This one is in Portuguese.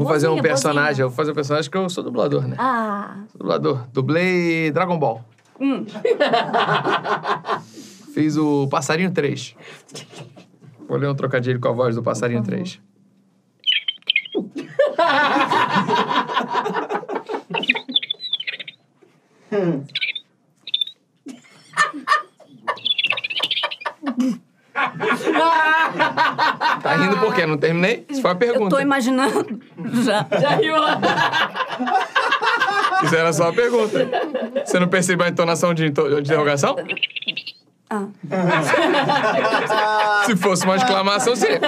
Vou fazer um personagem, boazinha. eu vou fazer um personagem que eu sou dublador, né? Ah. Sou dublador. Dublei Dragon Ball. Hum. Fiz o Passarinho 3. Vou ler um trocadilho com a voz do Passarinho 3. Tá rindo por quê? Não terminei? Isso foi a Eu pergunta. tô imaginando. Já. Já riu. Isso era só a pergunta. Você não percebeu a entonação de, interrogação? Ah. Se fosse uma exclamação, seria.